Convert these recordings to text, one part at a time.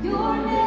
Your name.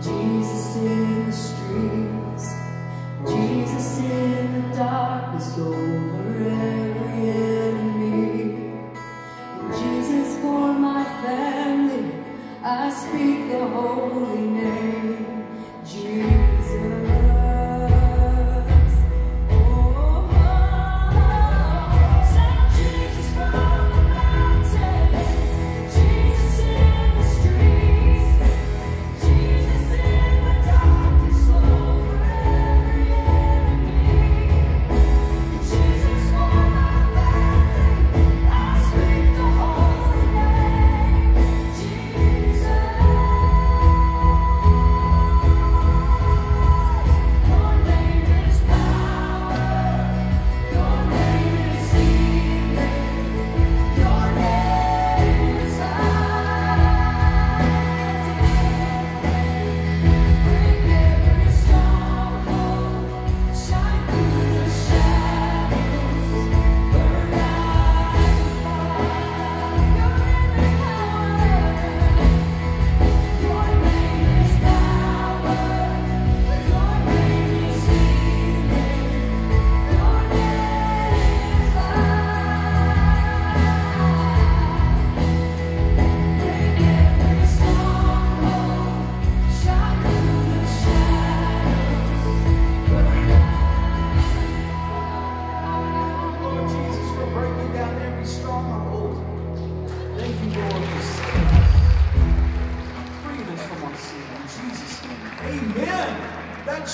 Jesus in the streets, Jesus in the darkness over it.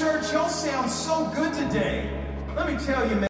church, y'all sound so good today. Let me tell you, man.